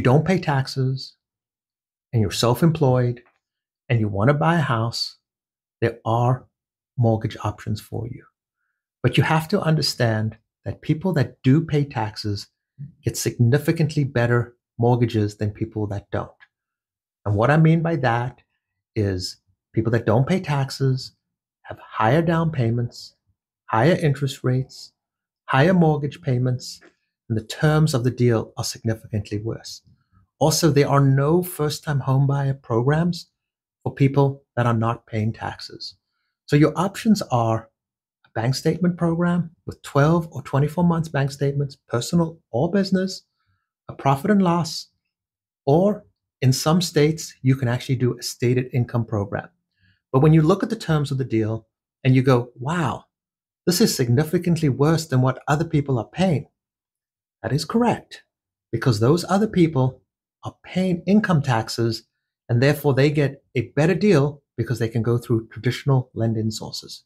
you don't pay taxes and you're self employed and you want to buy a house, there are mortgage options for you. But you have to understand that people that do pay taxes get significantly better mortgages than people that don't. And what I mean by that is people that don't pay taxes have higher down payments, higher interest rates, higher mortgage payments, and the terms of the deal are significantly worse. Also, there are no first time homebuyer programs for people that are not paying taxes. So your options are a bank statement program with 12 or 24 months bank statements, personal or business, a profit and loss, or in some states, you can actually do a stated income program. But when you look at the terms of the deal and you go, wow, this is significantly worse than what other people are paying, that is correct because those other people are paying income taxes and therefore they get a better deal because they can go through traditional lending sources.